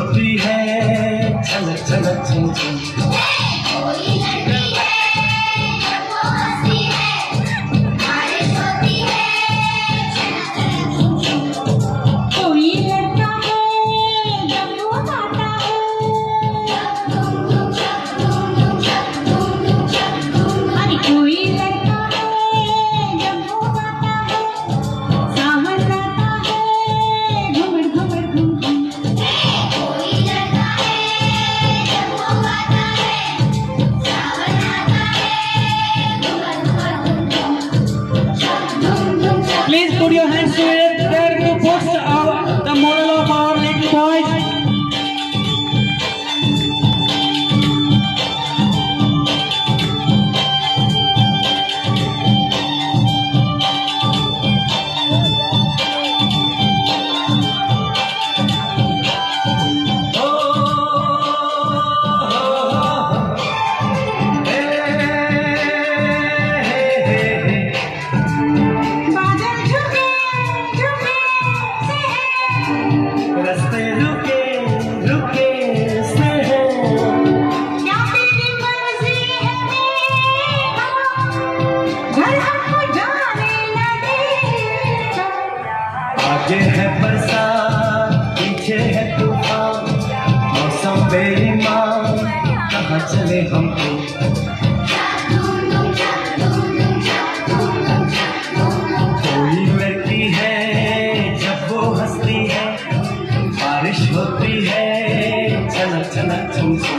होती है। छलक छलक छम छम Luis Julio Hansuer. आगे है बरसात, पीछे है तूफ़ान, मौसम बेईमान, कहाँ चले हमको तो? कोई मिलती है जब वो हंसती है, बारिश होती है, चला चला तुमसे